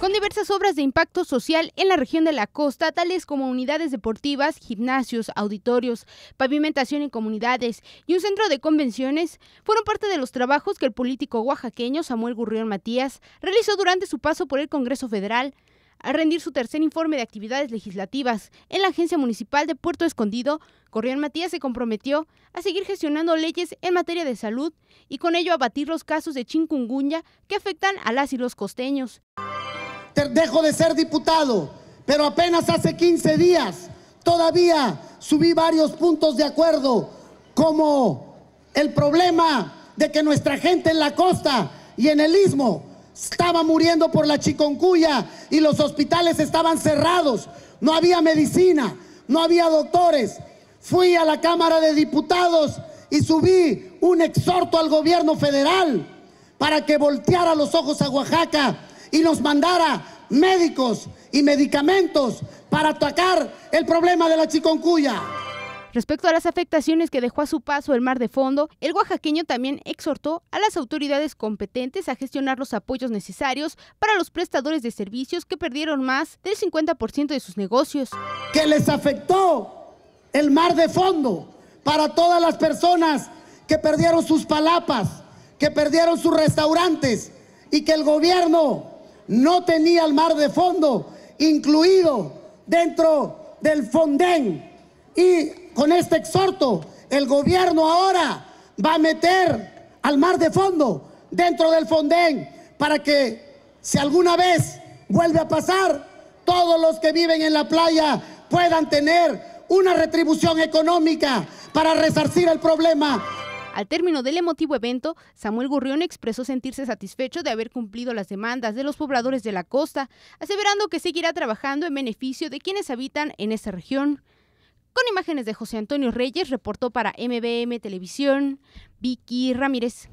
con diversas obras de impacto social en la región de la costa, tales como unidades deportivas, gimnasios, auditorios, pavimentación en comunidades y un centro de convenciones, fueron parte de los trabajos que el político oaxaqueño Samuel Gurrión Matías realizó durante su paso por el Congreso Federal al rendir su tercer informe de actividades legislativas en la Agencia Municipal de Puerto Escondido, Corrián Matías se comprometió a seguir gestionando leyes en materia de salud y con ello abatir los casos de chikungunya que afectan a las y los costeños dejo de ser diputado, pero apenas hace 15 días todavía subí varios puntos de acuerdo, como el problema de que nuestra gente en la costa y en el istmo estaba muriendo por la chiconcuya y los hospitales estaban cerrados, no había medicina, no había doctores. Fui a la Cámara de Diputados y subí un exhorto al gobierno federal para que volteara los ojos a Oaxaca y nos mandara médicos y medicamentos para atacar el problema de la chiconcuya. Respecto a las afectaciones que dejó a su paso el mar de fondo, el oaxaqueño también exhortó a las autoridades competentes a gestionar los apoyos necesarios para los prestadores de servicios que perdieron más del 50% de sus negocios. Que les afectó el mar de fondo para todas las personas que perdieron sus palapas, que perdieron sus restaurantes y que el gobierno no tenía el mar de fondo incluido dentro del Fonden. Y con este exhorto, el gobierno ahora va a meter al mar de fondo dentro del Fonden para que si alguna vez vuelve a pasar, todos los que viven en la playa puedan tener una retribución económica para resarcir el problema al término del emotivo evento, Samuel Gurrión expresó sentirse satisfecho de haber cumplido las demandas de los pobladores de la costa, aseverando que seguirá trabajando en beneficio de quienes habitan en esta región. Con imágenes de José Antonio Reyes, reportó para MBM Televisión, Vicky Ramírez.